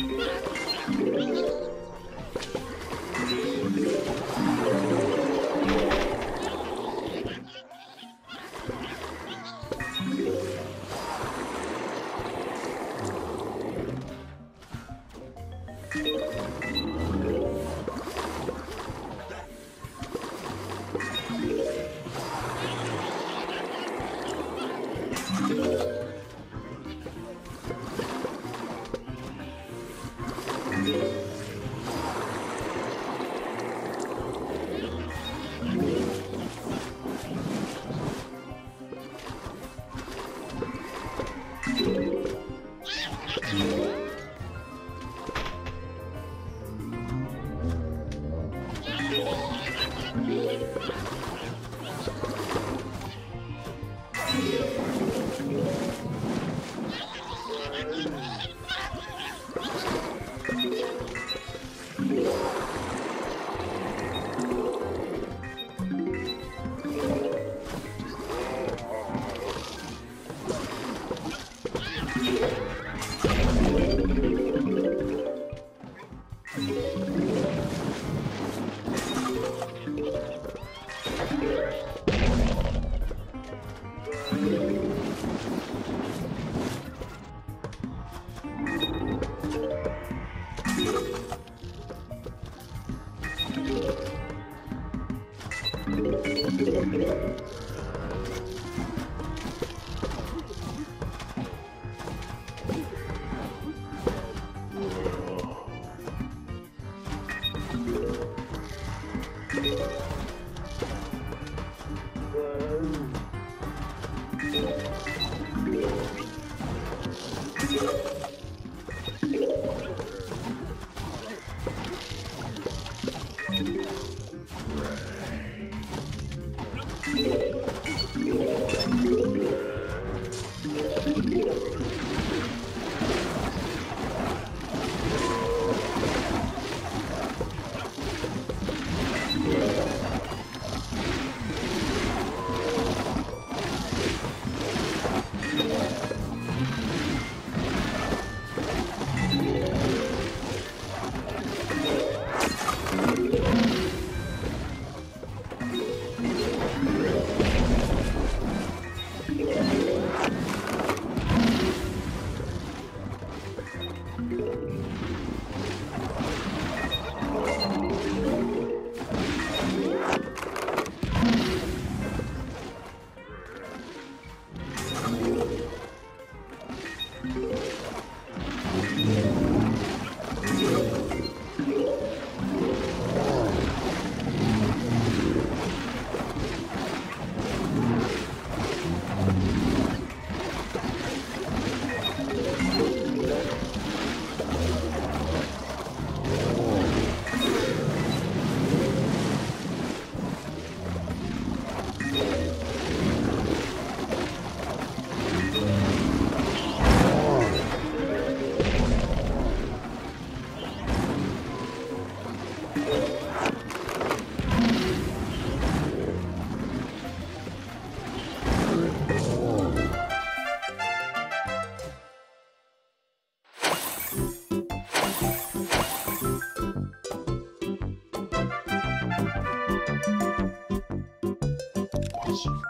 Ha ha ha! hoje.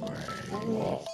Whoa.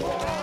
Whoa.